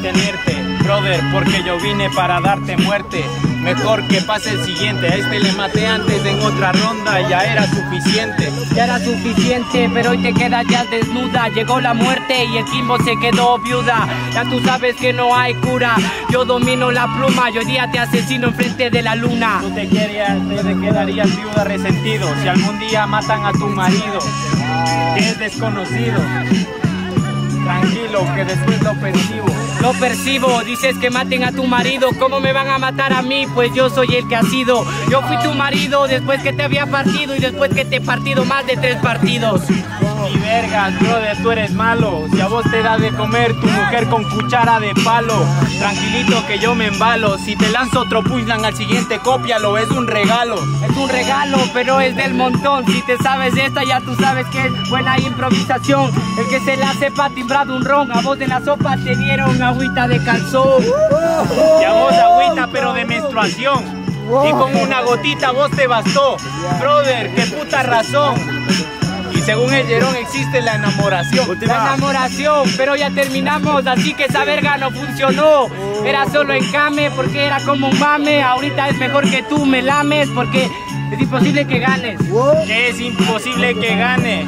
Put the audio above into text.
tenerte, brother, porque yo vine para darte muerte. Mejor que pase el siguiente, a este le maté antes en otra ronda, ya era suficiente. Ya era suficiente, pero hoy te quedas ya desnuda. Llegó la muerte y el Kimbo se quedó viuda. Ya tú sabes que no hay cura. Yo domino la pluma, yo hoy día te asesino enfrente de la luna. Tú te, querías, te quedarías viuda resentido si algún día matan a tu marido, que es desconocido. Tranquilo, que después lo percibo. Lo percibo, dices que maten a tu marido, ¿cómo me van a matar a mí? Pues yo soy el que ha sido. Yo fui tu marido después que te había partido y después que te he partido más de tres partidos. Ni vergas, brother, tú eres malo. Si a vos te da de comer tu mujer con cuchara de palo, tranquilito que yo me embalo. Si te lanzo otro pushlan al siguiente, cópialo, es un regalo. Es un regalo, pero es del montón. Si te sabes esta, ya tú sabes que es buena improvisación. El que se la sepa timbrado un ron, a vos de la sopa te dieron agüita de calzón. Y a vos agüita, pero de menstruación. Y con una gotita vos te bastó. Brother, qué puta razón. Y según el Jerón existe la enamoración. La enamoración, pero ya terminamos, así que esa verga no funcionó. Era solo encame porque era como un mame. Ahorita es mejor que tú me lames porque es imposible que ganes. Es imposible que gane.